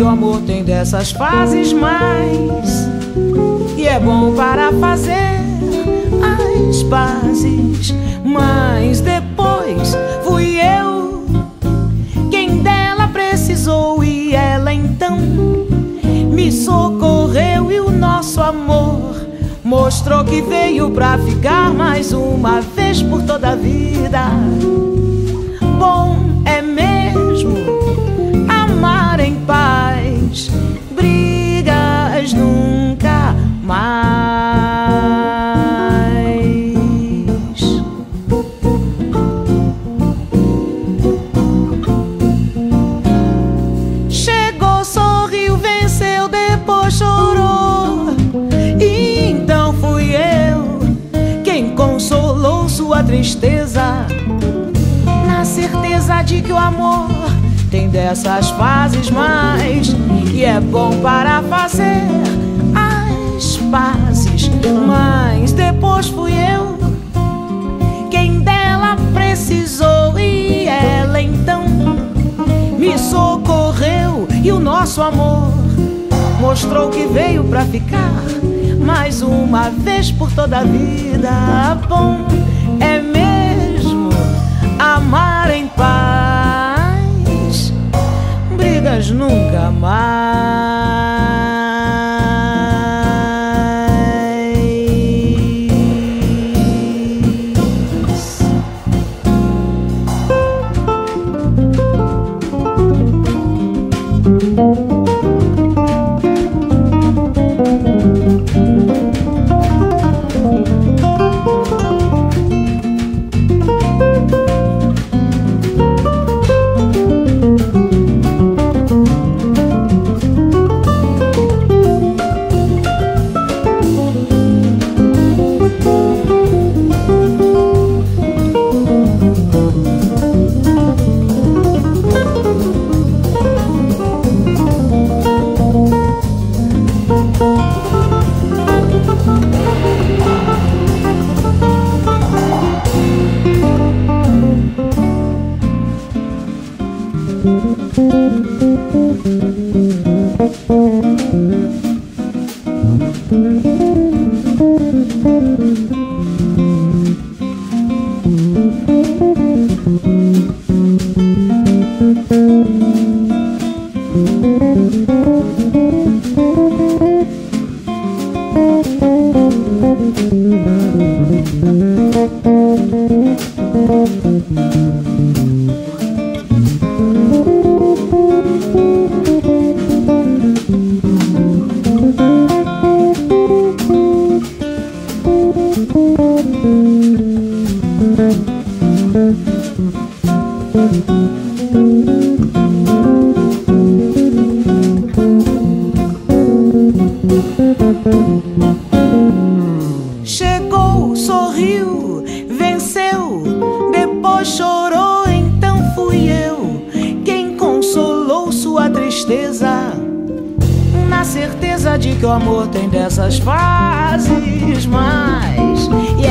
que o amor tem dessas fases mais. E é bom para fazer Mas depois fui eu quem dela precisou e ela então me socorreu e o nosso amor mostrou que veio pra ficar mais uma vez por toda a vida. Sua tristeza, na certeza de que o amor tem dessas fases mais e é bom para fazer as pazes. Mas depois fui eu quem dela precisou e ela então me socorreu e o nosso amor mostrou que veio para ficar mais uma vez por toda a vida. Bom é mesmo amar em paz brigas nunca mais. Música Chegou, sorriu, venceu, depois chorou, então fui eu quem consolou sua tristeza. Na certeza de que o amor tem dessas fases, mas